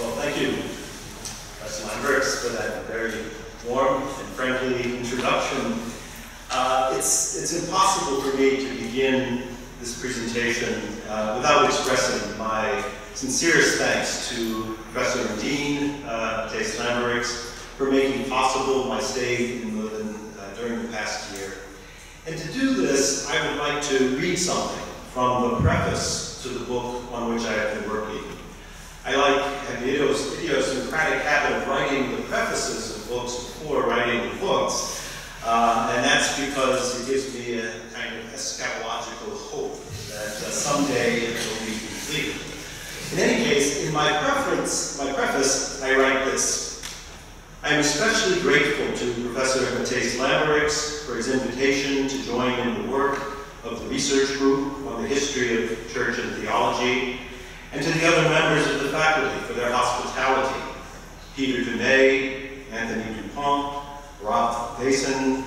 Well, thank you, Professor Lamberigts, for that very warm and friendly introduction. Uh, it's, it's impossible for me to begin this presentation uh, without expressing my sincerest thanks to Professor Dean uh, Lamberigts for making possible my stay in Leuven uh, during the past year. And to do this, I would like to read something from the preface to the book on which I have been working. I like the idiosyncratic habit of writing the prefaces of books before writing the books, uh, and that's because it gives me a kind of eschatological hope that uh, someday it will be completed. In any case, in my preference, my preface, I write this. I am especially grateful to Professor Mathijs Lamberigts for his invitation to join in the work of the research group on the history of church and theology and to the other members of the faculty for their hospitality. Peter De Mey, Anthony Dupont, Rob Faesen,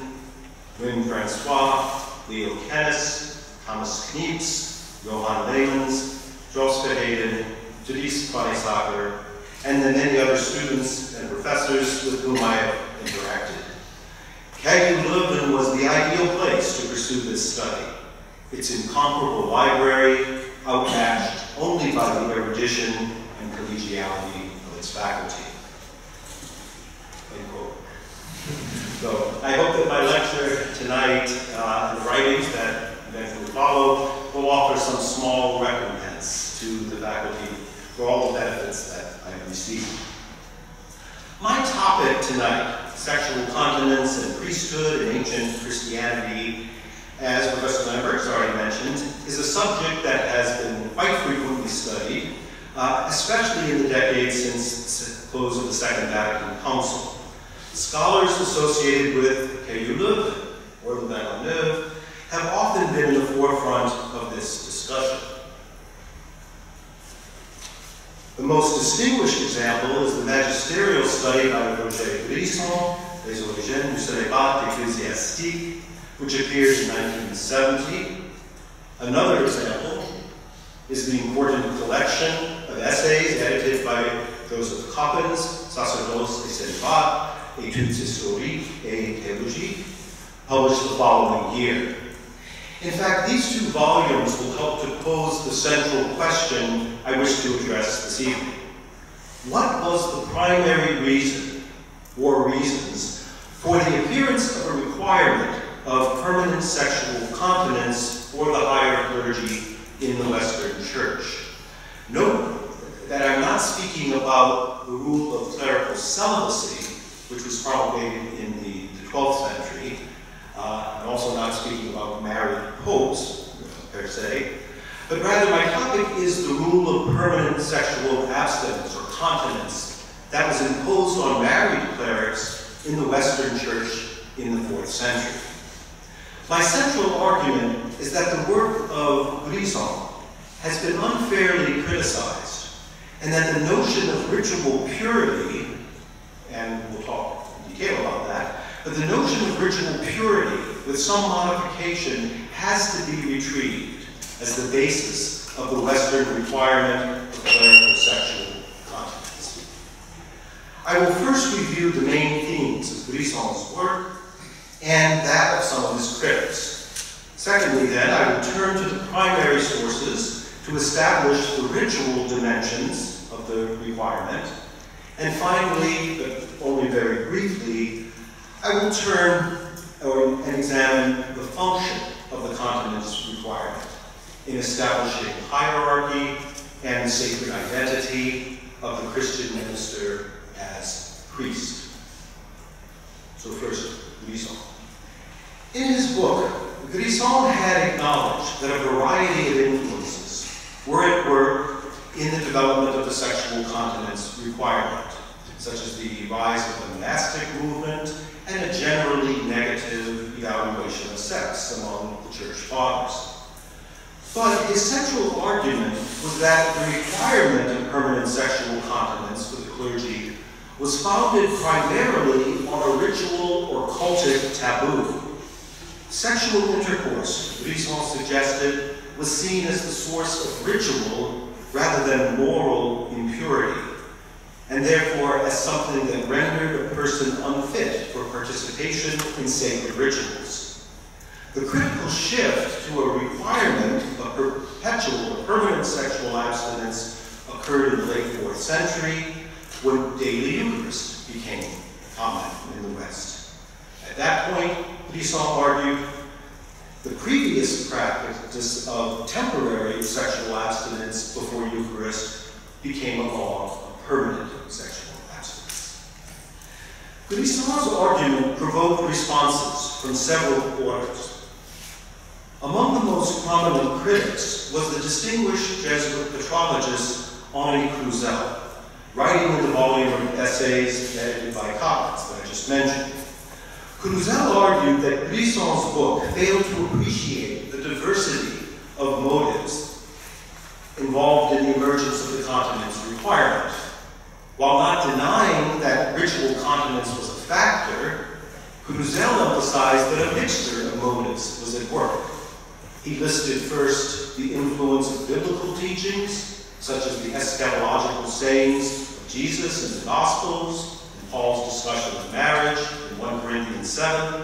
Wim Francois, Leo Kenis, Thomas Knieps, Johan Leemans, Jos Verheyden, Jadis Kwanisager, and the many other students and professors with whom I have interacted. KU Leuven was the ideal place to pursue this study. Its incomparable library, outmatched only by the erudition and collegiality of its faculty. So I hope that my lecture tonight uh, and the writings that eventually follow will offer some small recompense to the faculty for all the benefits that I have received. My topic tonight, sexual continence and priesthood in ancient Christianity, as Professor Lamberigts already mentioned, is a subject that has been quite frequently studied, uh, especially in the decades since the close of the Second Vatican Council. Scholars associated with Leuven or Louvain-la-Neuve have often been in the forefront of this discussion. The most distinguished example is the magisterial study by Roger Gryson, Les origines du célibat ecclésiastique, which appears in 1970. Another example is the important collection of essays edited by Joseph Coppens, Sacerdoce et Célibat, Études historiques et théologiques, published the following year. In fact, these two volumes will help to pose the central question I wish to address this evening. What was the primary reason, or reasons, for the appearance of a requirement of permanent sexual continence for the higher clergy in the Western Church. Note that I'm not speaking about the rule of clerical celibacy, which was promulgated in the, the 12th century. Uh, I'm also not speaking about married popes, per se, but rather my topic is the rule of permanent sexual abstinence or continence that was imposed on married clerics in the Western Church in the 4th century. My central argument is that the work of Gryson has been unfairly criticized, and that the notion of ritual purity, and we'll talk in detail about that, but the notion of ritual purity with some modification has to be retrieved as the basis of the Western requirement of clerical sexual continence. I will first review the main themes of Gryson's work and that of some of his critics. Secondly, then, I will turn to the primary sources to establish the ritual dimensions of the requirement. And finally, but only very briefly, I will turn or, and examine the function of the continence requirement in establishing hierarchy and sacred identity of the Christian minister as priest. So first, Gryson. In his book, Gryson had acknowledged that a variety of influences were at work in the development of the sexual continence requirement, such as the rise of the monastic movement and a generally negative evaluation of sex among the church fathers. But his central argument was that the requirement of permanent sexual continence for the clergy was founded primarily on a ritual or cultic taboo Sexual intercourse, Gryson suggested, was seen as the source of ritual rather than moral impurity. and therefore as something that rendered a person unfit for participation in sacred rituals. The critical shift to a requirement of perpetual or permanent sexual abstinence occurred in the late 4th century when daily Eucharist became common in the West. At that point, Gryson argued the previous practice of temporary sexual abstinence before Eucharist became a law of permanent sexual abstinence. Gryson's argument provoked responses from several quarters. Among the most prominent critics was the distinguished Jesuit patrologist Henri Crouzel, writing in the volume of essays edited by Coppens that I just mentioned. Crouzel argued that Gryson's book failed to appreciate the diversity of motives involved in the emergence of the continence requirement. While not denying that ritual continence was a factor, Crouzel emphasized that a mixture of motives was at work. He listed first the influence of biblical teachings, such as the eschatological sayings of Jesus in the Gospels, Paul's discussion of marriage in 1 Corinthians 7.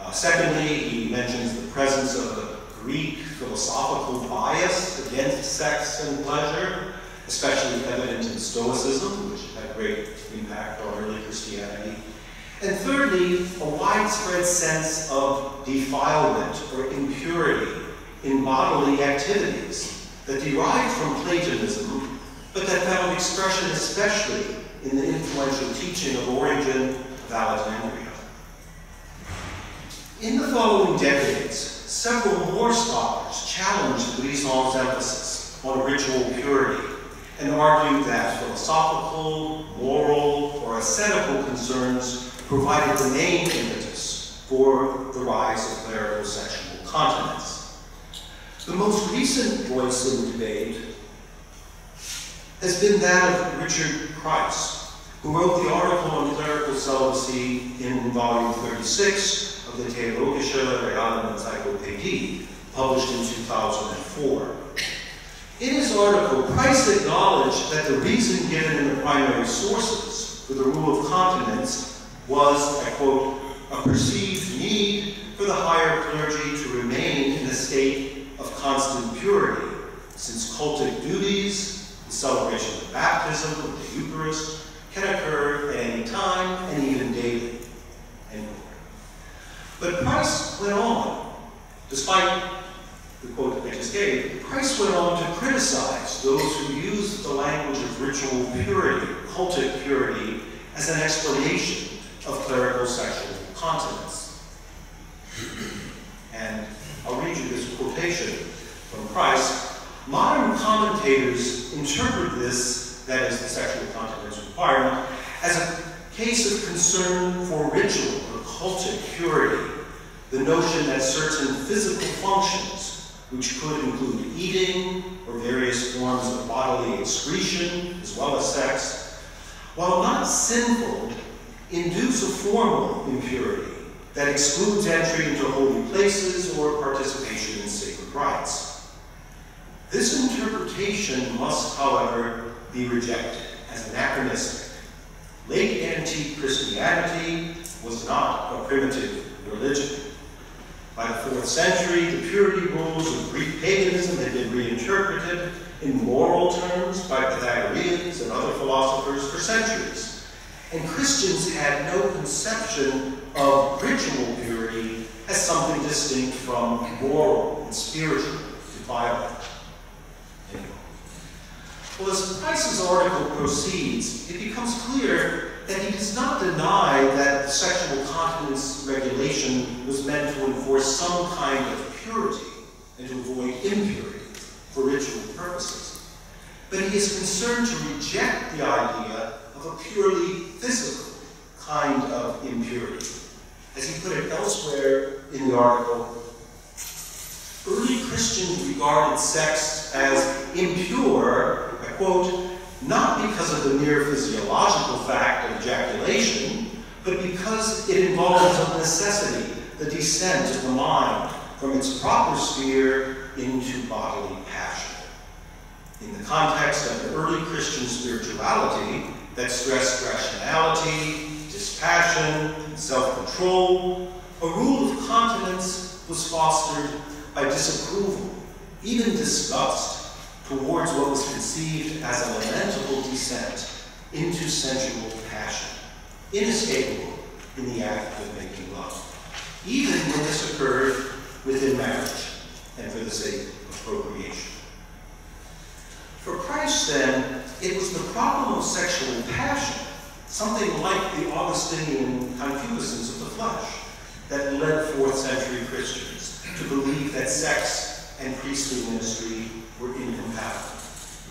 Uh, secondly, he mentions the presence of a Greek philosophical bias against sex and pleasure, especially evident in Stoicism, which had great impact on early Christianity. And thirdly, a widespread sense of defilement or impurity in bodily activities that derived from Platonism, but that found expression especially in the influential teaching of Origen of Alexandria. In the following decades, several more scholars challenged Gryson's emphasis on ritual purity and argued that philosophical, moral, or ascetical concerns provided the main impetus for the rise of clerical sexual continence. The most recent voice in the debate has been that of Richard Price, who wrote the article on clerical celibacy in volume 36 of the Theologische Realenzyklopädie, published in 2004. In his article, Price acknowledged that the reason given in the primary sources for the rule of continence was, I quote, a perceived need for the higher clergy to remain in a state of constant purity, since cultic duties celebration of baptism, of the Eucharist, can occur at any time and even daily. And But Price went on, despite the quote that I just gave, Price went on to criticize those who used the language of ritual purity, cultic purity, as an explanation of clerical sexual continence. And I'll read you this quotation from Price Modern commentators interpret this, that is the sexual continence requirement, as a case of concern for ritual or cultic purity, the notion that certain physical functions, which could include eating or various forms of bodily excretion, as well as sex, while not sinful, induce a formal impurity that excludes entry into holy places or participation in sacred rites. This interpretation must, however, be rejected as anachronistic. Late antique Christianity was not a primitive religion. By the 4th century, the purity rules of Greek paganism had been reinterpreted in moral terms by Pythagoreans and other philosophers for centuries. And Christians had no conception of ritual purity as something distinct from moral and spiritual defilement. Well, as Price's article proceeds, it becomes clear that he does not deny that sexual continence regulation was meant to enforce some kind of purity and to avoid impurity for ritual purposes. But he is concerned to reject the idea of a purely physical kind of impurity. As he put it elsewhere in the article, early Christians regarded sex as impure quote, not because of the mere physiological fact of ejaculation, but because it involves of necessity the descent of the mind from its proper sphere into bodily passion. In the context of the early Christian spirituality that stressed rationality, dispassion, self-control, a rule of continence was fostered by disapproval, even disgust, towards what was conceived as a lamentable descent into sensual passion, inescapable in the act of making love, even when this occurred within marriage and for the sake of procreation. For Price, then, it was the problem of sexual passion, something like the Augustinian concupiscence of the flesh, that led fourth century Christians to believe that sex and priestly ministry were incompatible,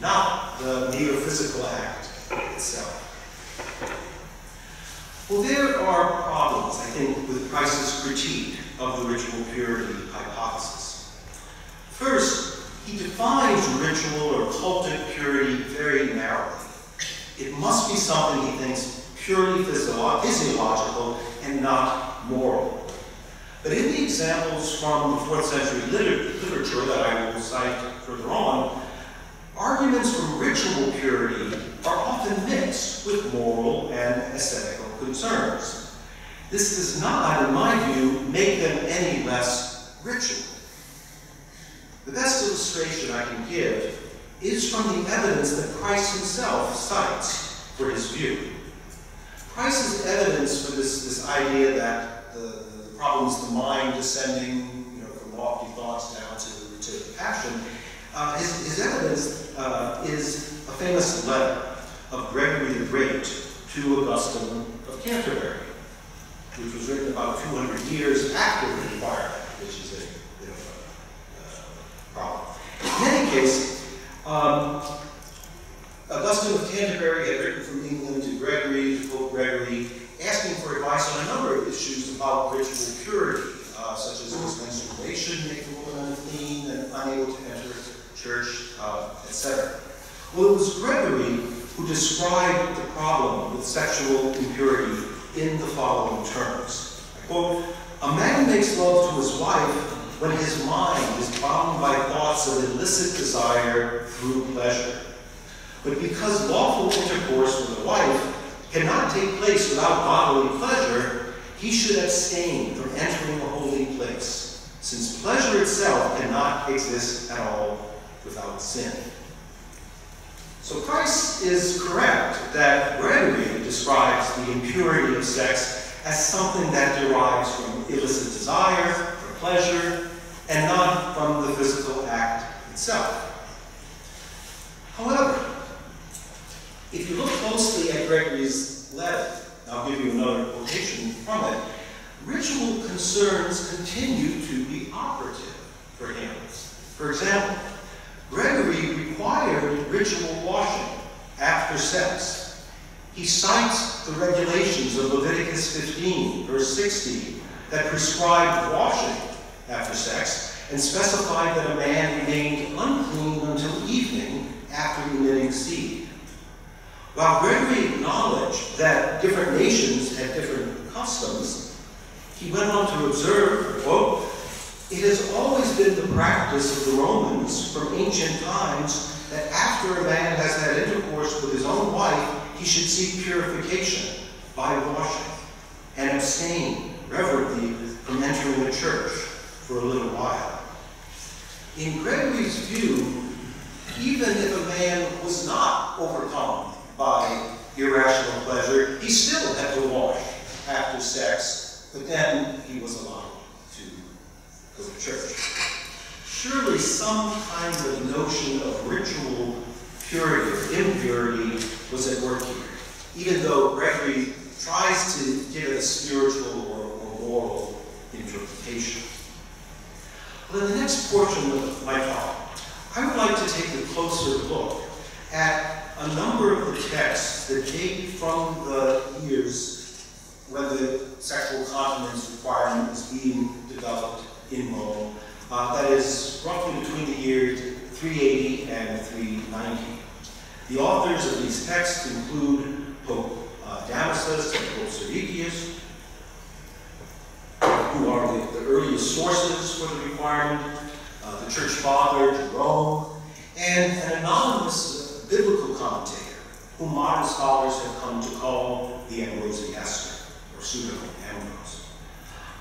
not the mere physical act itself. Well, there are problems, I think, with Price's critique of the ritual purity hypothesis. First, he defines ritual or cultic purity very narrowly. It must be something he thinks purely physiological and not moral. But in the examples from the fourth century liter literature that I will cite further on, arguments for ritual purity are often mixed with moral and ascetical concerns. This does not, in my view, make them any less ritual. The best illustration I can give is from the evidence that Price himself cites for his view. Price's evidence for this, this idea that the, the mind descending you know, from lofty thoughts down to, to passion, uh, his, his, evidence uh, is a famous letter of Gregory the Great to Augustine of Canterbury, which was written about 200 years after the requirement, which is a bit of a problem. In any case, um, Augustine of Canterbury had written from England to Gregory, to Pope Gregory, asking for advice on a number of issues about ritual purity, uh, such as was menstruation make a woman unclean and unable to enter church, uh, etc. Well, it was Gregory who described the problem with sexual impurity in the following terms. Quote, a man makes love to his wife when his mind is bound by thoughts of illicit desire through pleasure. But because lawful intercourse with a wife cannot take place without bodily pleasure, he should abstain from entering the holy place, since pleasure itself cannot exist at all without sin. So Price is correct that Gregory describes the impurity of sex as something that derives from illicit desire, from pleasure, and not from the physical act itself. However, if you look closely at Gregory's letter, I'll give you another quotation from it, ritual concerns continue to be operative for him. For example, Gregory required ritual washing after sex. He cites the regulations of Leviticus 15, verse 16, that prescribed washing after sex and specified that a man remained unclean until evening after emitting seed. While Gregory acknowledged that different nations had different customs, he went on to observe, quote, it has always been the practice of the Romans from ancient times that after a man has had intercourse with his own wife, he should seek purification by washing and abstain reverently from entering the church for a little while. In Gregory's view, even if a man was not overcome by irrational pleasure. He still had to wash after sex, but then he was allowed to go to church. Surely some kind of notion of ritual purity or impurity was at work here, even though Gregory tries to give it a spiritual or, or moral interpretation. Well, in the next portion of my talk, I would like to take a closer look at a number of the texts that date from the years when the sexual continence requirement was being developed in Rome. Uh, that is roughly between the years 380 and 390. The authors of these texts include Pope uh, Damasus and Pope Siricius, who are the, the, earliest sources for the requirement, uh, the Church Father Jerome, and an anonymous biblical commentator whom modern scholars have come to call the Ambrosiaster, or pseudo Ambrose.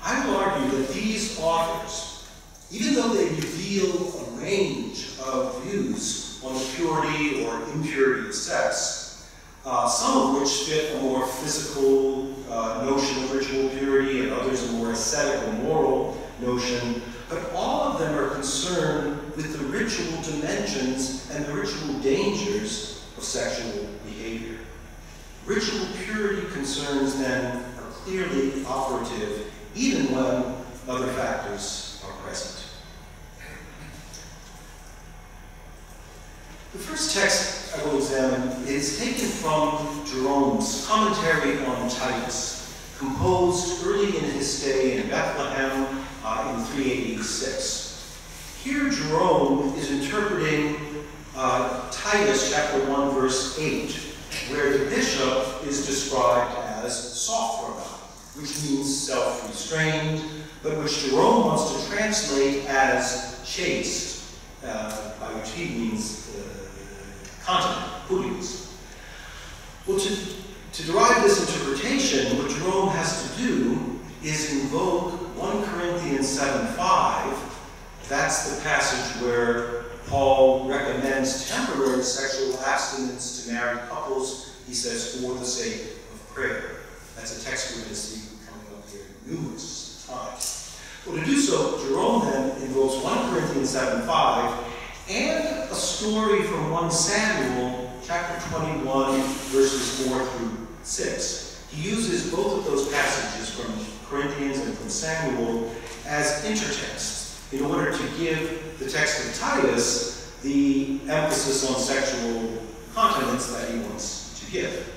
I will argue that these authors, even though they reveal a range of views on the purity or impurity of sex, uh, some of which fit a more physical uh, notion of ritual purity and others a more ascetic or moral notion, but all of them are concerned with the ritual dimensions and the ritual dangers of sexual behavior. Ritual purity concerns then are clearly operative even when other factors are present. The first text I will examine is taken from Jerome's commentary on Titus, composed early in his stay in Bethlehem uh, in 386. Here Jerome is interpreting uh, Titus chapter 1 verse 8, where the bishop is described as sophron, which means self-restrained, but which Jerome wants to translate as chaste, uh, by which he means uh, continent, pudicus. Well, to, to derive this interpretation, what Jerome has to do is invoke 1 Corinthians 7.5. That's the passage where Paul recommends temporary sexual abstinence to married couples, he says, for the sake of prayer. That's a text we're going to see coming up here numerous times. Well, to do so, Jerome then invokes 1 Corinthians 7.5 and a story from 1 Samuel chapter 21, verses 4 through 6. He uses both of those passages from Corinthians and from Samuel as intertexts in order to give the text of Titus the emphasis on sexual continence that he wants to give.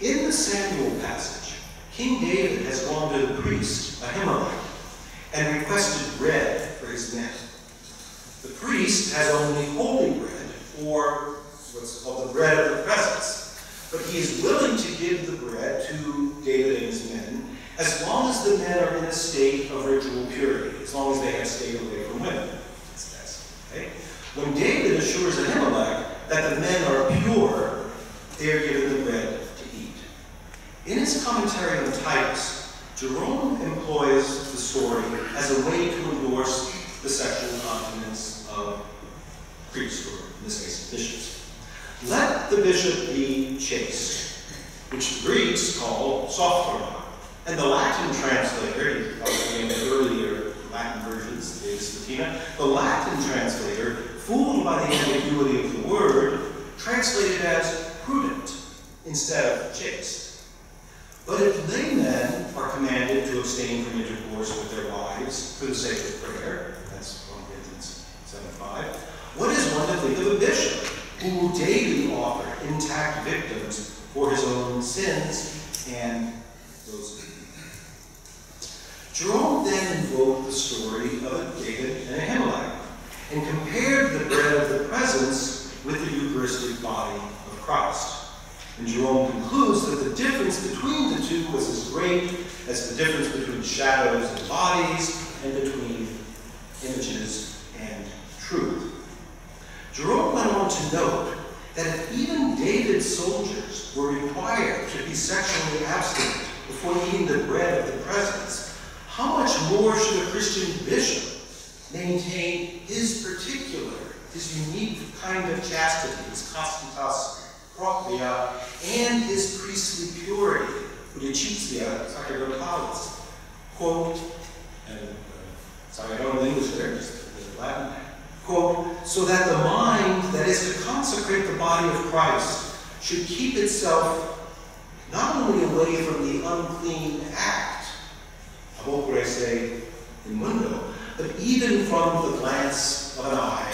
In the Samuel passage, King David has gone to the priest, Ahimelech, and requested bread for his men. The priest has only holy bread, or what's called the bread of the presence, but he is willing to give the bread to David and his men as long as the men are in a state of ritual purity, as long as they have stayed away from women. Okay? When David assures Ahimelech that the men are pure, they are given the bread to eat. In his commentary on Titus, Jerome employs the story as a way to endorse the sexual continence of priests, or in this case, bishops. Let the bishop be chaste, which the Greeks call sophron, and the Latin translator, in the earlier Latin versions, Vetus Latina, the Latin translator, fooled by the ambiguity of the word, translated as prudent instead of chaste. But if they laymen are commanded to abstain from intercourse with their wives for the sake of prayer, that's 1 Corinthians 7.5, what is one to think of a bishop who will daily offer intact victims for his own sins and those Jerome then invoked the story of David and Ahimelech and compared the bread of the presence with the Eucharistic body of Christ. And Jerome concludes that the difference between the two was as great as the difference between shadows and bodies and between images and truth. Jerome went on to note that if even David's soldiers were required to be sexually abstinent before eating the bread of the presence, how much more should a Christian bishop maintain his particular, his unique kind of chastity, his castitas propria, and his priestly purity, pudicitia sacerdotalis? Quote, and uh, sorry, I don't know the English there, just the Latin. Quote, so that the mind that is to consecrate the body of Christ should keep itself not only away from the unclean act, opere se in mundo, but even from the glance of an eye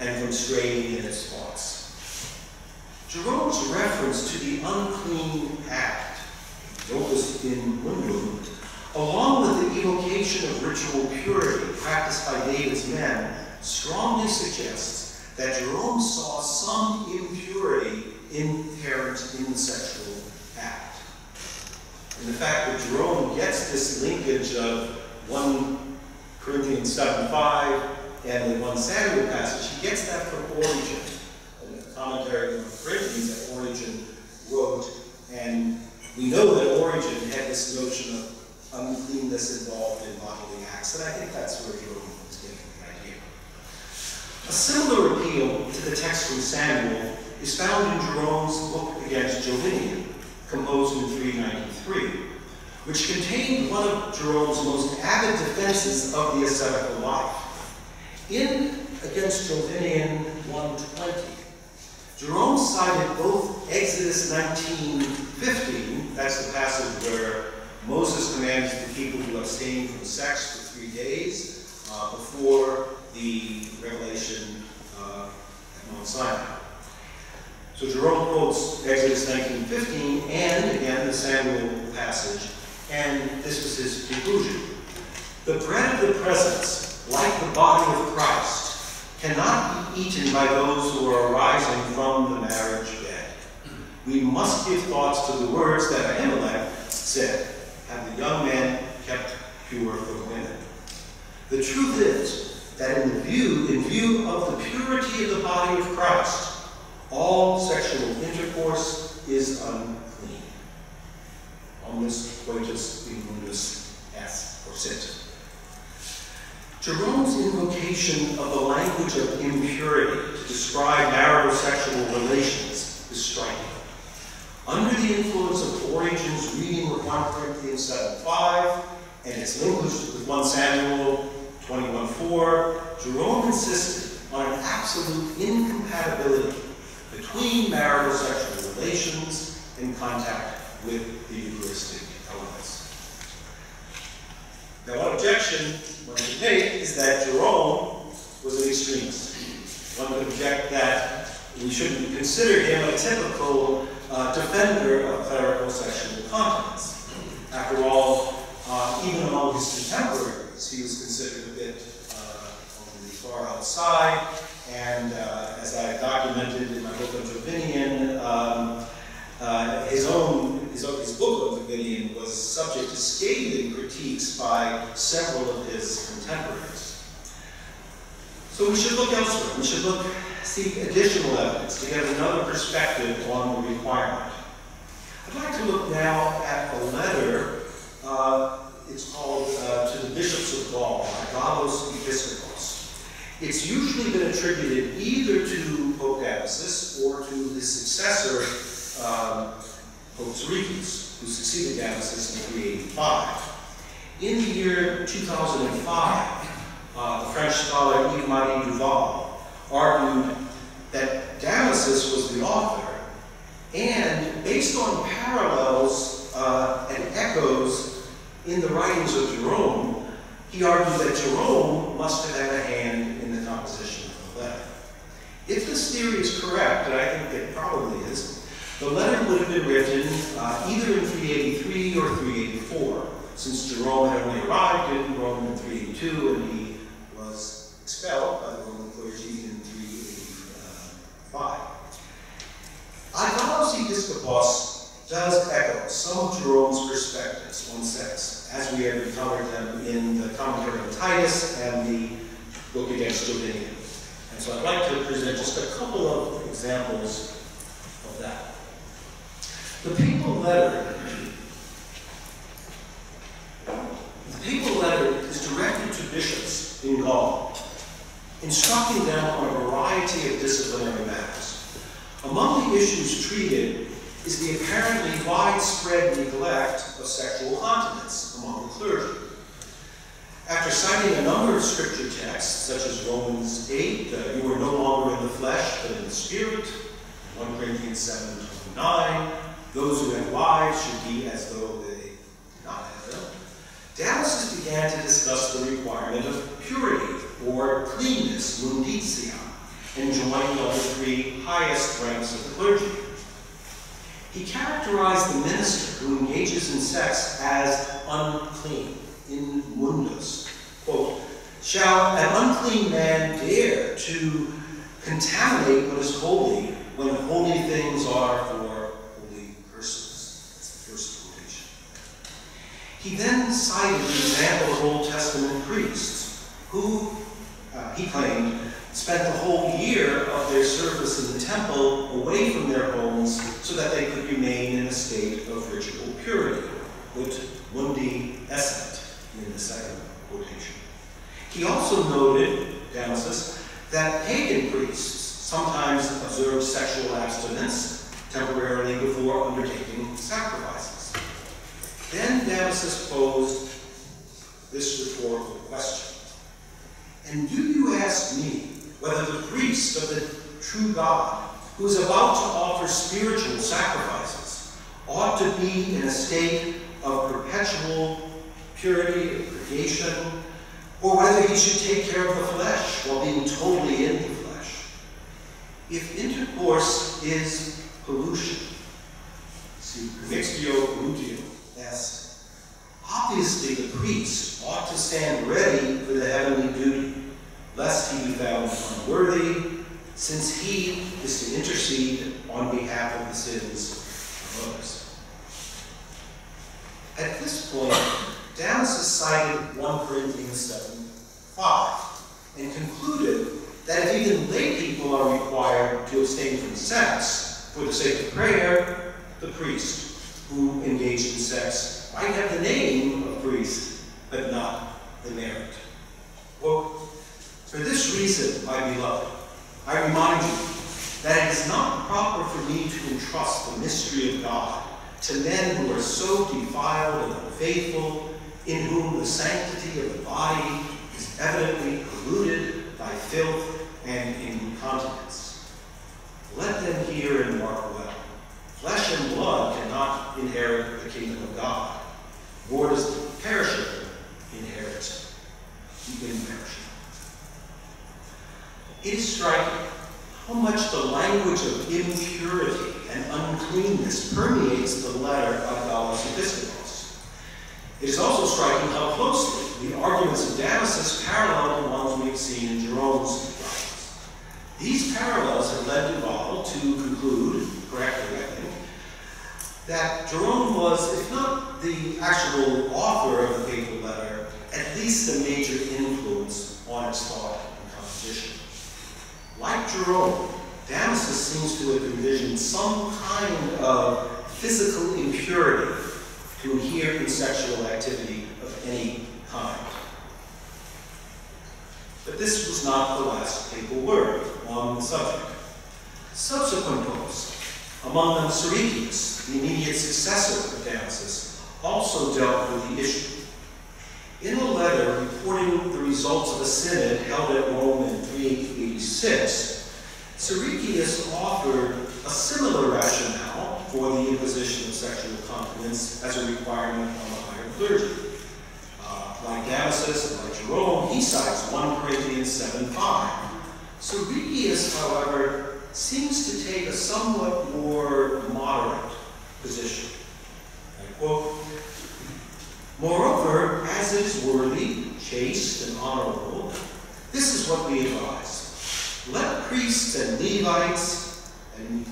and from straying in its thoughts. Jerome's reference to the unclean act, opus in mundo, along with the evocation of ritual purity practiced by David's men, strongly suggests that Jerome saw some impurity inherent in the sexual act. And the fact that Jerome gets this linkage of 1 Corinthians 7 5 and the 1 Samuel passage, he gets that from Origen, a commentary of Corinthians that Origen wrote, and we know that Origen had this notion of uncleanness involved in bodily acts, and I think that's where Jerome was getting the idea. A similar appeal to the text from Samuel is found in Jerome's book against Jovinian, composed in 393, which contained one of Jerome's most avid defenses of the ascetical life. In Against Jovinian 120, Jerome cited both Exodus 19:15, that's the passage where Moses commands the people to abstain from sex for three days uh, before the revelation uh, at Mount Sinai. So Jerome quotes Exodus 19:15 and again the Samuel passage, and this was his conclusion. The bread of the presence, like the body of Christ, cannot be eaten by those who are arising from the marriage bed. We must give thoughts to the words that Ahimelech said, have the young men kept pure from women. The truth is that in view, in view of the purity of the body of Christ, all sexual intercourse is unclean. Omnis coitus immundus est, or sit. Jerome's invocation of the language of impurity to describe marital sexual relations is striking. Under the influence of Origen's reading of 1 Corinthians 7.5 and its linkage with 1 Samuel 21.4, Jerome insisted on an absolute incompatibility between marital sexual relations and contact with the Eucharistic elements. Now, one objection one could make is that Jerome was an extremist. One could object that we shouldn't consider him a typical uh, defender of clerical sexual continence. After all, uh, even among his contemporaries, he was considered a bit uh, on the far outside, and uh, as I documented in my book on Jovinian, um, uh, his own was subject to scathing critiques by several of his contemporaries. So we should look elsewhere. We should look seek additional evidence to get another perspective on the requirement. I'd like to look now at a letter. Uh, it's called uh, To the Bishops of Gaul by Gallos Episcopos. It's usually been attributed either to Pope Damasus or to his successor, um, Pope Siricius, who succeeded Damasus in 385. In the year 2005, uh, the French scholar Yves-Marie Duval argued that Damasus was the author, and based on parallels uh, and echoes in the writings of Jerome, he argued that Jerome must have had a hand in the composition of the letter. If this theory is correct, and I think it probably is, the letter would have been written uh, either in 383 or 384, since Jerome had only arrived in Rome in 382 and he was expelled by the Roman clergy in 385. Ad Gallos Episcopos does echo some of Jerome's perspectives, one says, as we have recovered them in the commentary on Titus and the book against Jovinian. And so I'd like to present just a couple of examples of that. The papal letter, the papal letter is directed to bishops in Gaul, instructing them on a variety of disciplinary matters. Among the issues treated is the apparently widespread neglect of sexual continence among the clergy. After citing a number of scripture texts, such as Romans 8, uh, you are no longer in the flesh, but in the spirit, 1 Corinthians 7, 29, those who have wives should be as though they not have them, Damasus began to discuss the requirement of purity, or cleanness, munditia, enjoined on the three highest ranks of the clergy. He characterized the minister who engages in sex as unclean in mundus. Quote, Shall an unclean man dare to contaminate what is holy when holy things are for holy persons? That's the first quotation. He then cited the example of Old Testament priests who, uh, he claimed, spent the whole year of their service in the temple away from their homes so that they could remain in a state of ritual purity, ut mundi esset in the second quotation. He also noted, Damasus, that pagan priests sometimes observed sexual abstinence temporarily before undertaking sacrifices. Then Damasus posed this rhetorical question. And do you ask me whether the priest of the true God, who is about to offer spiritual sacrifices, ought to be in a state of perpetual purity and purgation, or whether he should take care of the flesh while being totally in the flesh? If intercourse is pollution, see, mixtio pollutio, Obviously, the priest ought to stand ready for the heavenly duty, lest he be found unworthy, since he is to intercede on behalf of the sins of others. At this point, Damasus cited 1 Corinthians 7 5 and concluded that if even lay people are required to abstain from sex for the sake of prayer, the priest who engaged in sex might have the name of priest, but not the merit. Quote, For this reason, my beloved, I remind you that it is not proper for me to entrust the mystery of God to men who are so defiled and unfaithful, in whom the sanctity of the body is evidently polluted by filth and incontinence. Let them hear and mark well. Flesh and blood cannot inherit the kingdom of God nor does perishable inherit the imperishable. It is striking how much the language of impurity and uncleanness permeates the letter of Gallos Episcopos. It is also striking how closely the arguments of Damasus parallel the ones we've seen in Jerome's writings. These parallels have led Duval to conclude, correctly I think, that Jerome was, if not the actual author of the papal letter, at least a major influence on its thought and composition. Like Jerome, Damasus seems to have envisioned some kind of physical impurity to adhere in sexual activity of any kind. But this was not the last papal word on the subject. Subsequent popes, among them Siricius, the immediate successor of Damasus, also dealt with the issue. In a letter reporting the results of a synod held at Rome in 386, Siricius offered a similar rationale for the imposition of sexual continence as a requirement on the higher clergy. Uh, like Damasus and like Jerome, he cites 1 Corinthians 7.5. Siricius, however, seems to take a somewhat more moderate position. I quote, Moreover, as it is worthy, chaste, and honorable, this is what we advise. Let priests and Levites, and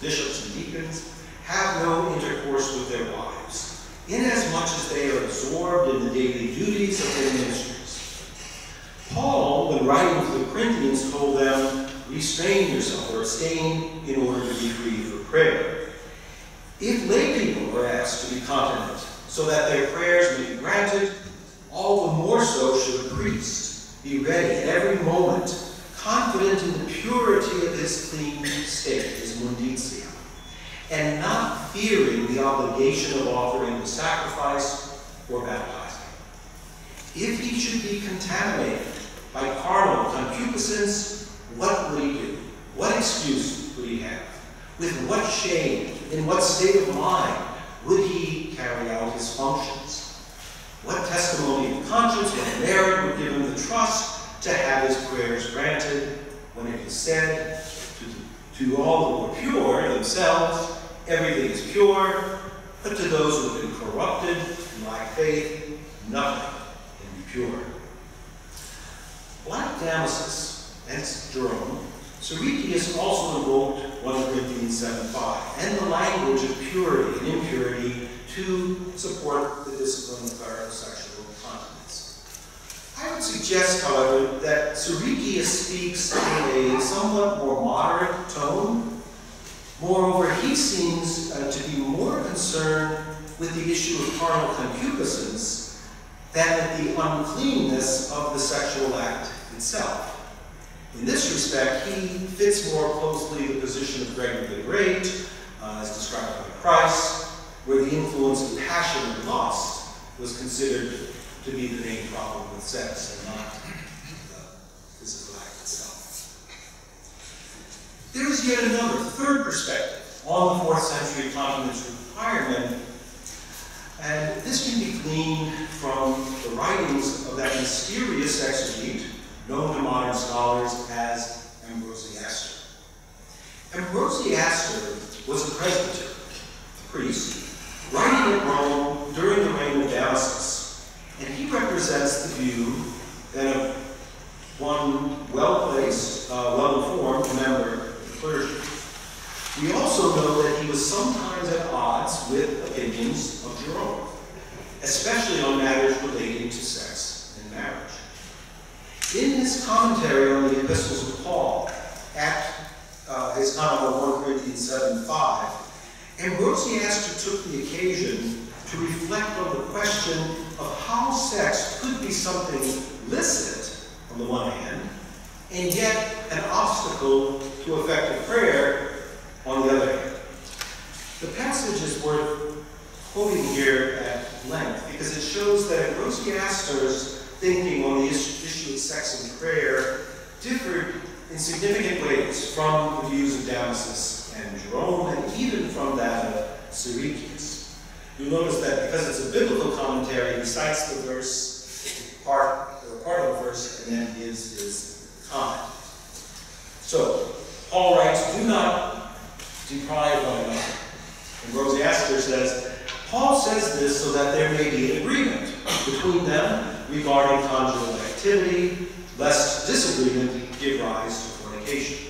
bishops and deacons, have no intercourse with their wives, inasmuch as they are absorbed in the daily duties of their ministries. Paul, when writing to the Corinthians, told them, restrain yourself or abstain in order to be free for prayer. If lay people are asked to be continent so that their prayers may be granted, all the more so should a priest be ready at every moment, confident in the purity of his clean state, his munditia, and not fearing the obligation of offering the sacrifice or baptizing. If he should be contaminated by carnal concupiscence what would he do? What excuse would he have? With what shame, in what state of mind would he carry out his functions? What testimony of conscience, what merit would give him the trust to have his prayers granted when it is said to, to all who are pure themselves, everything is pure, but to those who have been corrupted and lack faith, nothing can be pure. Like Damasus, hence Jerome, Siricius also invoked 1 Corinthians 7.5 and the language of purity and impurity to support the discipline of sexual continence. I would suggest, however, that Siricius speaks in a somewhat more moderate tone. Moreover, he seems uh, to be more concerned with the issue of carnal concupiscence than with the uncleanness of the sexual act itself. In this respect, he fits more closely the position of Gregory the Great, uh, as described by Christ, where the influence of passion and lust was considered to be the main problem with sex and not the physical act itself. There is yet another, third perspective on the fourth century continence requirement, and this can be gleaned from the writings of that mysterious exegete known to modern scholars as Ambrosiaster. Ambrosiaster was a presbyter, a priest, writing at Rome during the reign of Damasus, and he represents the view that of one well-placed, uh, well-informed member of the clergy. We also know that he was sometimes at odds with opinions of Jerome, especially on matters relating to sex. In his commentary on the epistles of Paul, at uh, his comment on 1 Corinthians 7 5, Ambrosiaster took the occasion to reflect on the question of how sex could be something licit on the one hand, and yet an obstacle to effective prayer on the other hand. The passage is worth quoting here at length because it shows that Ambrosiaster's thinking on the issue of sex and prayer differed in significant ways from the views of Damasus and Jerome, and even from that of Siricius. You'll notice that because it's a biblical commentary, he cites the verse, part, or part of the verse, and then gives his comment. So, Paul writes, do not deprive one another. Ambrosiaster says, Paul says this so that there may be an agreement between them regarding conjugal activity, lest disagreement give rise to fornication.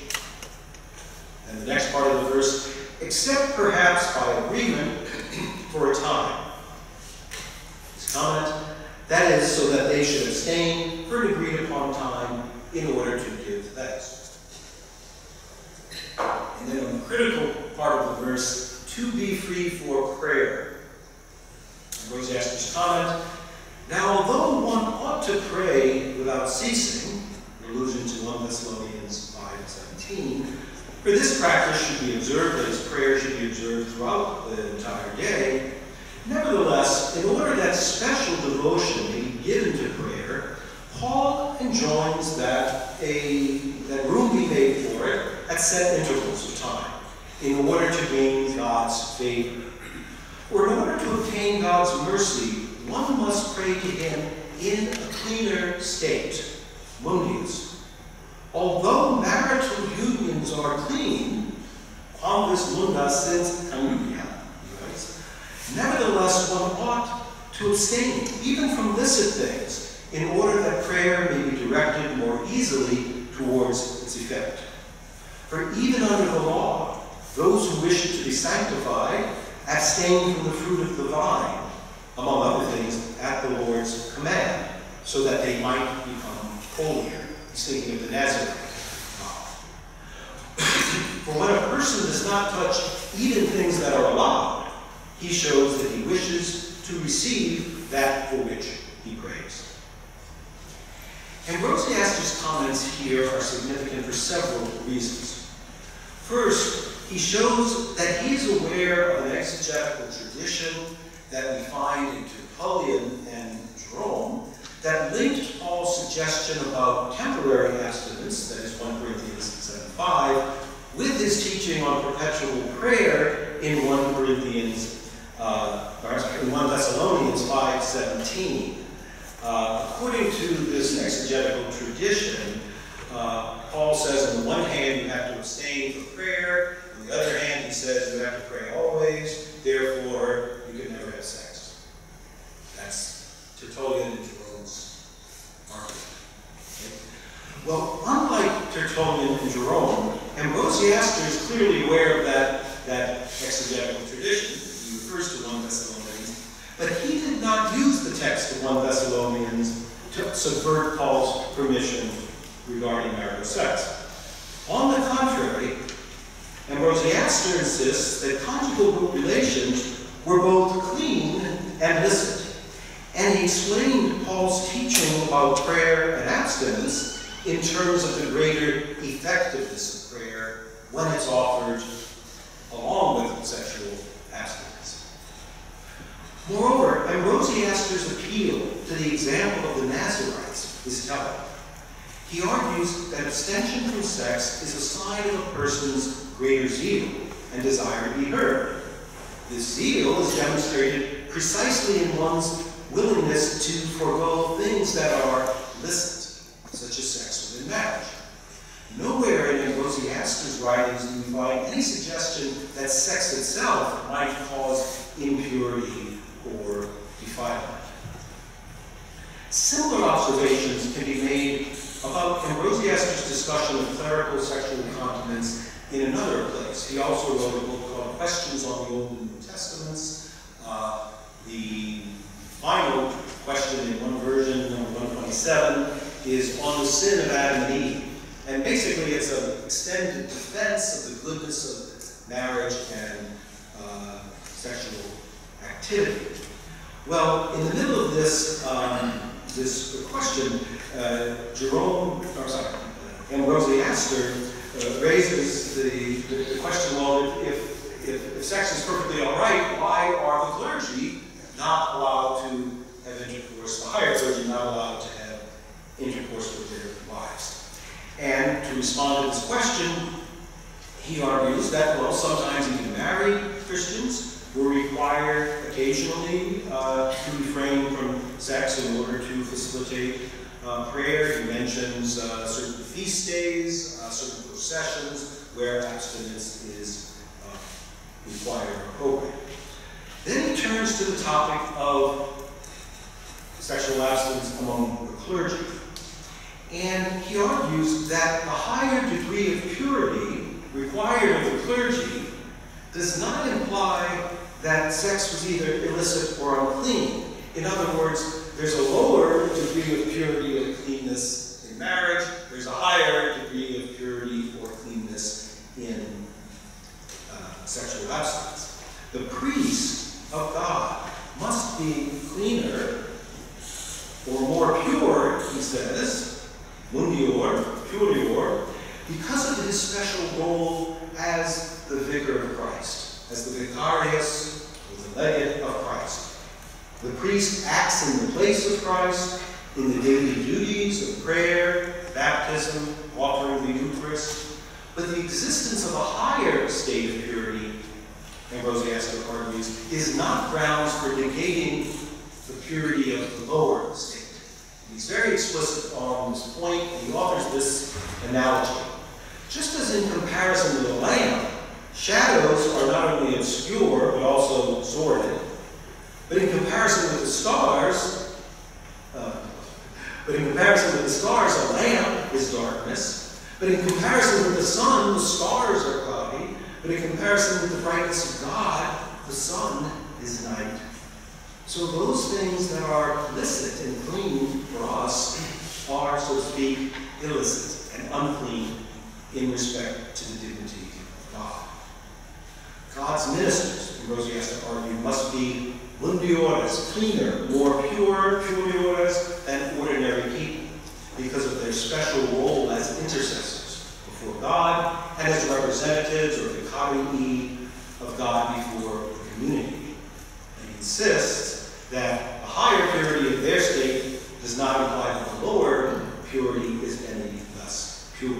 And the next part of the verse, except perhaps by agreement for a time. His comment, that is, so that they should abstain for an agreed upon time in order to give thanks. And then on the critical part of the verse, to be free for prayer. Ambrosiaster's comment, now, although one ought to pray without ceasing, allusion to 1 Thessalonians 5:17, for this practice should be observed, that his prayer should be observed throughout the entire day. Nevertheless, in order that special devotion may be given to prayer, Paul enjoins that a that room be made for it at set intervals of time, in order to gain God's favor. Or in order to obtain God's mercy, one must pray to him in a cleaner state, mundius. Although marital unions are clean, quamvis munda sint connubia, nevertheless one ought to abstain even from licit things in order that prayer may be directed more easily towards its effect. For even under the law, those who wish to be sanctified abstain from the fruit of the vine, among other things, at the Lord's command, so that they might become holier. He's thinking of the Nazarite For when a person does not touch even things that are allowed, he shows that he wishes to receive that for which he prays. And Ambrosiaster's comments here are significant for several reasons. First, he shows that he is aware of an exegetical tradition that we find in Tertullian and Jerome that linked Paul's suggestion about temporary abstinence, that is 1 Corinthians 7 5, with his teaching on perpetual prayer in 1 Corinthians, uh, in 1 Thessalonians 5 17. Uh, according to this exegetical tradition, uh, Paul says on the one hand you have to abstain from prayer, on the other hand he says you have to pray always, therefore you can never have sex. That's Tertullian and Jerome's argument. Well, unlike Tertullian and Jerome, Ambrosiaster is clearly aware of that, that exegetical tradition. He refers to 1 Thessalonians, but he did not use the text of 1 Thessalonians to subvert Paul's permission regarding marital sex. On the contrary, Ambrosiaster insists that conjugal relations were both clean and licit, and he explained Paul's teaching about prayer and abstinence in terms of the greater effectiveness of prayer when it's offered along with sexual abstinence. Moreover, Ambrosiaster's appeal to the example of the Nazarites is telling. He argues that abstention from sex is a sign of a person's greater zeal and desire to be heard. This zeal is demonstrated precisely in one's willingness to forego things that are licit, such as sex within marriage. Nowhere in Ambrosiaster's writings do we find any suggestion that sex itself might cause impurity or defilement. Similar observations can be made about Ambrosiaster's discussion of clerical sexual continence in another place. He also wrote a book called Questions on the Old and New Testaments. Uh, the final question in one version, number 127, is on the sin of Adam and Eve. And basically, it's an extended defense of the goodness of marriage and uh, sexual activity. Well, in the middle of this, um, this question, uh, Jerome, or sorry, Ambrosiaster uh, raises the, the, the, question, well, if, if, if, sex is perfectly all right, why are the clergy not allowed to have intercourse, the higher clergy not allowed to have intercourse with their wives? And to respond to this question, he argues that, well, sometimes even married Christians were required occasionally uh, to refrain from sex in order to facilitate uh, prayer. He mentions uh, certain feast days, uh, certain processions where abstinence is uh, required or appropriate. Then he turns to the topic of sexual abstinence among the clergy. And he argues that a higher degree of purity required of the clergy does not imply that sex was either illicit or unclean. In other words, there's a lower degree of purity and cleanness in marriage, there's a higher degree of purity or cleanness in uh, sexual abstinence. The priest of God must be cleaner or more pure, he says, mundior, purior, because of his special role as the vicar of Christ, as the vicarius, the legate of Christ. The priest acts in the place of Christ in the daily duties of prayer, baptism, offering the Eucharist. But the existence of a higher state of purity, Ambrosiaster argues, is not grounds for negating the purity of the lower state. He's very explicit on this point. He offers this analogy. Just as in comparison to the lamp, shadows are not only obscure but also sordid. But in comparison with the stars, uh, but in comparison with the stars, a lamp is darkness. But in comparison with the sun, the stars are. But in comparison with the brightness of God, the sun is night. So those things that are licit and clean for us are, so to speak, illicit and unclean in respect to the dignity of God. God's ministers, Ambrosiaster argued, must be mundiores, cleaner, more pure, puriores than ordinary people because of their special role as intercessors before God and as representatives or vicarii of God before the community. And he insists that a higher purity of their state does not imply that the lower purity is any less pure.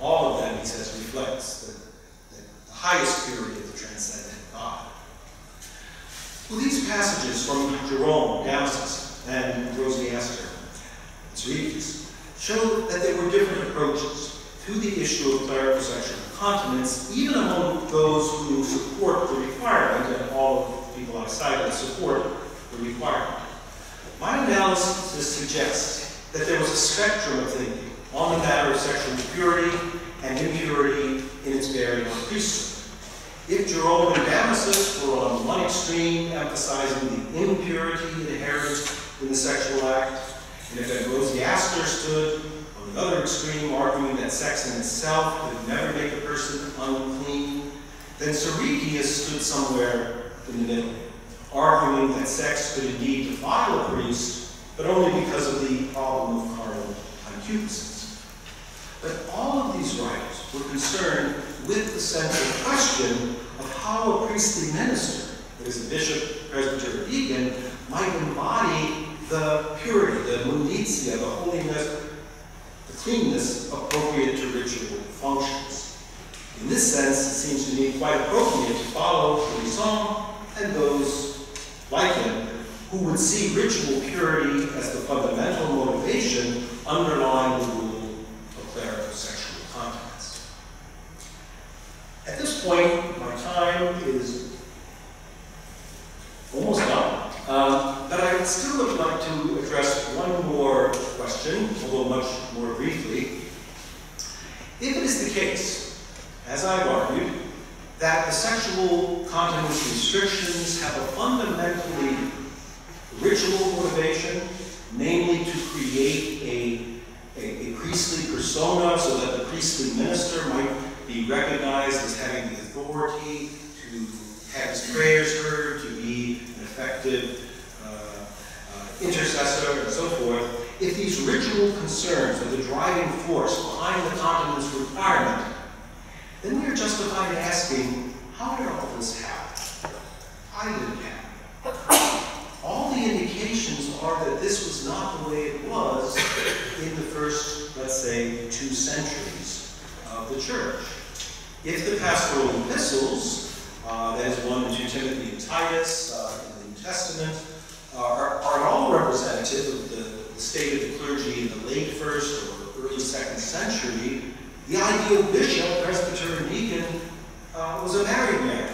All of that, he says, reflects the, the, the highest purity of the transcendent God. Well, these passages from Jerome, Damasus, and let's read these, show that there were different approaches to the issue of clerical sexual continence, even among those who support the requirement, and all of the people I've cited support the requirement. My analysis suggests that there was a spectrum of thinking on the matter of sexual purity and impurity in its bearing on priesthood. If Jerome and Damasus were on one extreme, emphasizing the impurity inherent in the sexual act, And if Ambrosiaster stood on the other extreme, arguing that sex in itself could never make a person unclean, then Siricius stood somewhere in the middle, arguing that sex could indeed defile a priest, but only because of the problem of carnal concupiscence. But all of these writers were concerned with the central question of how a priestly minister, that is a bishop, presbyter, or deacon, might embody the purity, the munditia, the holiness, cleanness appropriate to ritual functions. In this sense, it seems to me quite appropriate to follow Gryson and those like him who would see ritual purity as the fundamental motivation underlying the rule of clerical sexual continence. At this point, my time is almost done. Um, but I would still would like to address one more question, although much more briefly. If it is the case, as I've argued, that the sexual continence restrictions have a fundamentally ritual motivation, namely to create a, a, a, priestly persona so that the priestly minister might be recognized as having the authority to have his prayers heard, to be an effective intercessor, and so forth. If these ritual concerns are the driving force behind the continence requirement, then we are justified in asking, how did all this happen? I didn't happen. All the indications are that this was not the way it was in the first, let's say, two centuries of the church. If the pastoral epistles, uh, that is 1 and 2 Timothy and Titus uh, in the New Testament, are, are all representative of the, the state of the clergy in the late first or early second century, the ideal bishop, presbyter, and deacon uh, was a married man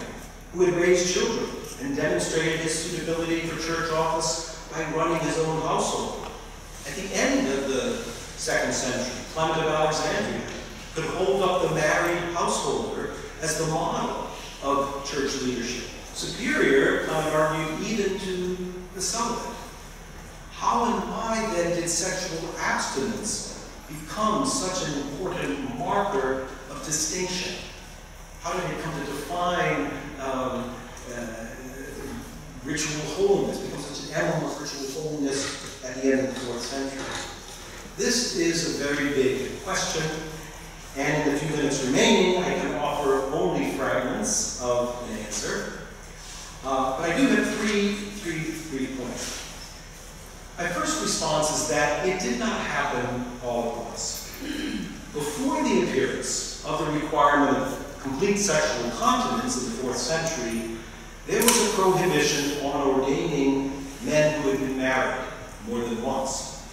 who had raised children and demonstrated his suitability for church office by running his own household. At the end of the second century, Clement of Alexandria could hold up the married householder as the model of church leadership. Superior, Clement argued, even to the celibate. How and why then did sexual abstinence become such an important marker of distinction? How did it come to define um, uh, ritual holiness, become such an emblem of ritual holiness at the end of the fourth century? This is a very big question, and in the few minutes remaining, I can offer only fragments of an answer. Uh, but I do have three, three, three points. My first response is that it did not happen all at once. Before the appearance of the requirement of complete sexual continence in the fourth century, there was a prohibition on ordaining men who had been married more than once.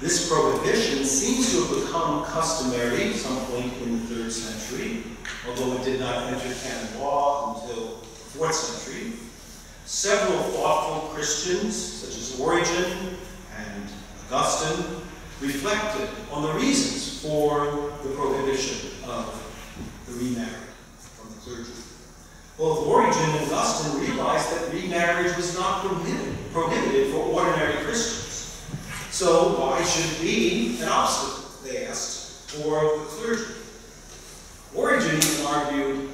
This prohibition seems to have become customary at some point in the third century, although it did not enter canon law until fourth century. Several thoughtful Christians, such as Origen and Augustine, reflected on the reasons for the prohibition of the remarried from the clergy. Both Origen and Augustine realized that remarriage was not prohibited, prohibited for ordinary Christians. So why should be an obstacle, they asked, for the clergy? Origen argued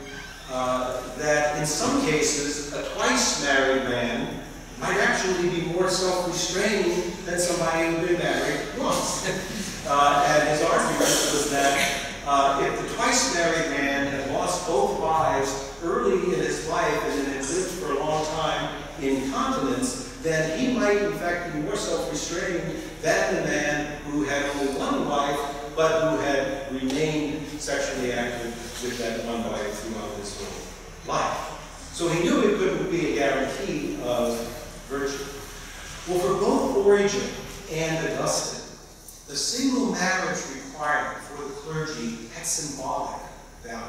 uh, that in some cases, a twice married man might actually be more self-restrained than somebody who'd been married once. uh, and his argument was that uh, if the twice married man had lost both wives early in his life and had lived for a long time in continence, then he might in fact be more self-restrained than the man who had only one wife, but who had remained sexually active with that one wife throughout his whole life. So he knew it couldn't be a guarantee of virtue. Well, for both Origen and Augustine, the single marriage requirement for the clergy had symbolic value.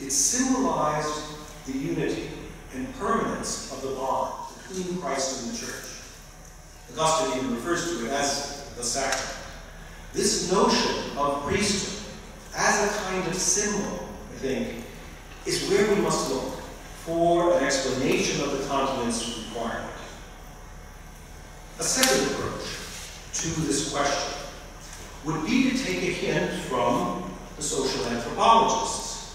It symbolized the unity and permanence of the bond between Christ and the church. Augustine even refers to it as the sacrament. This notion of priesthood as a kind of symbol, think, is where we must look for an explanation of the continence requirement. A second approach to this question would be to take a hint from the social anthropologists.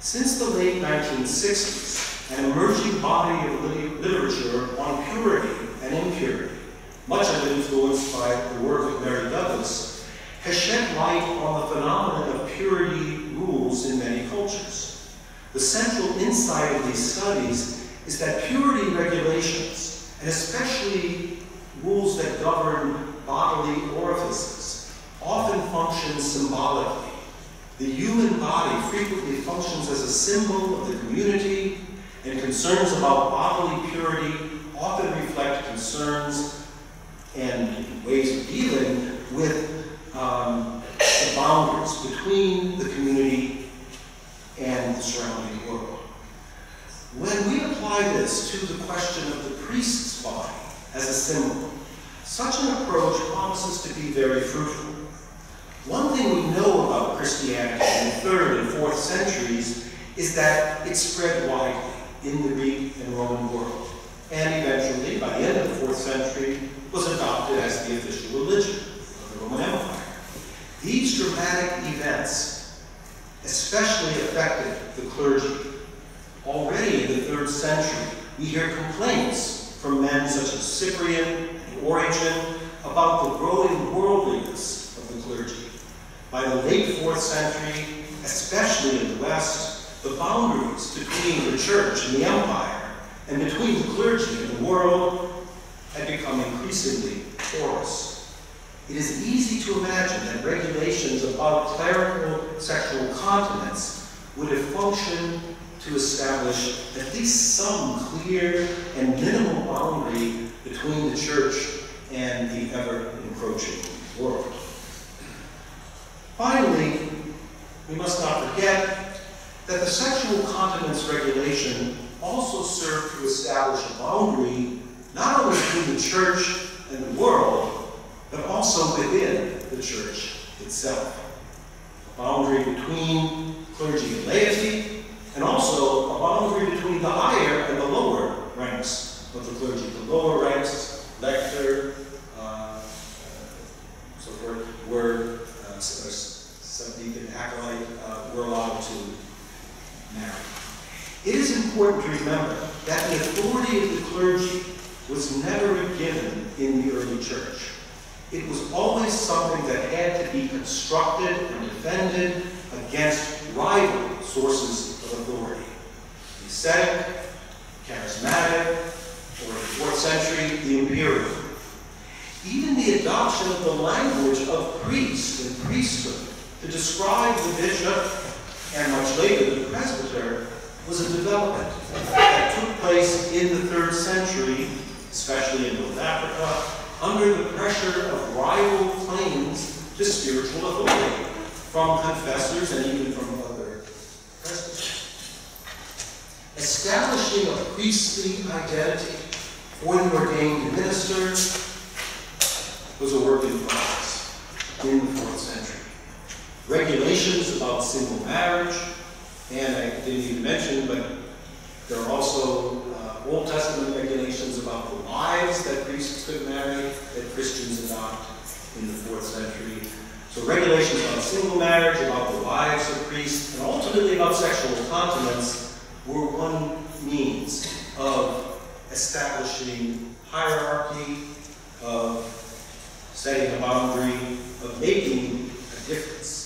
Since the late 1960s, an emerging body of literature on purity and impurity, much of it influenced by the work of Mary Douglas, has shed light on the phenomenon of purity rules in many cultures. The central insight of these studies is that purity regulations, and especially rules that govern bodily orifices, often function symbolically. The human body frequently functions as a symbol of the community, and concerns about bodily purity often reflect concerns and ways of dealing with um, the boundaries between the community and the surrounding world. When we apply this to the question of the priest's body as a symbol, such an approach promises to be very fruitful. One thing we know about Christianity in the third and fourth centuries is that it spread widely in the Greek and Roman world, and eventually, by the end of the fourth century, was adopted as the official religion of the Roman Empire. These dramatic events especially affected the clergy. Already in the third century, we hear complaints from men such as Cyprian and Origen about the growing worldliness of the clergy. By the late fourth century, especially in the West, the boundaries between the church and the empire and between the clergy and the world had become increasingly porous. It is easy to imagine that regulations about clerical sexual continence would have functioned to establish at least some clear and minimal boundary between the church and the ever-encroaching world. Finally, we must not forget that the sexual continence regulation also served to establish a boundary not only between the church and the world, but also within the church itself. A boundary between clergy and laity, and also a boundary between the higher and the lower ranks of the clergy. The lower ranks, lector, uh, so forth, were uh, subdeacon, acolyte, uh, were allowed to marry. It is important to remember that the authority of the clergy was never given in the early church. It was always something that had to be constructed and defended against rival sources of authority. The ascetic, charismatic, or in the fourth century, the imperial. Even the adoption of the language of priest and priesthood to describe the bishop and much later the presbyter was a development that took place in the third century, especially in North Africa, under the pressure of rival claims to spiritual authority from confessors and even from other presbyters. Establishing a priestly identity for the ordained minister was a work in progress in the fourth century. Regulations about single marriage, and I didn't even mention, but there are also Old Testament regulations about the wives that priests could marry that Christians adopt in the fourth century. So regulations about single marriage, about the wives of priests, and ultimately about sexual continence were one means of establishing hierarchy, of setting a boundary, of making a difference